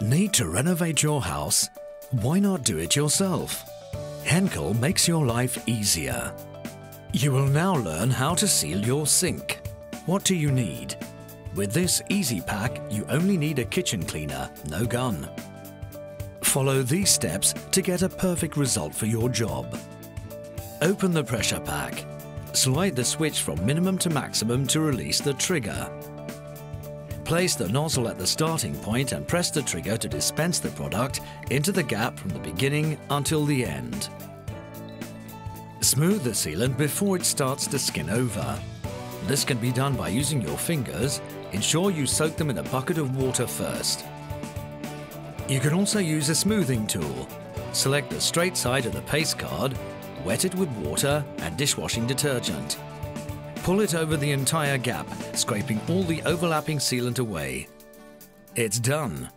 Need to renovate your house? Why not do it yourself? Henkel makes your life easier. You will now learn how to seal your sink. What do you need? With this easy pack, you only need a kitchen cleaner, no gun. Follow these steps to get a perfect result for your job. Open the pressure pack. Slide the switch from minimum to maximum to release the trigger. Place the nozzle at the starting point and press the trigger to dispense the product into the gap from the beginning until the end. Smooth the sealant before it starts to skin over. This can be done by using your fingers. Ensure you soak them in a bucket of water first. You can also use a smoothing tool. Select the straight side of the paste card, wet it with water and dishwashing detergent. Pull it over the entire gap, scraping all the overlapping sealant away. It's done.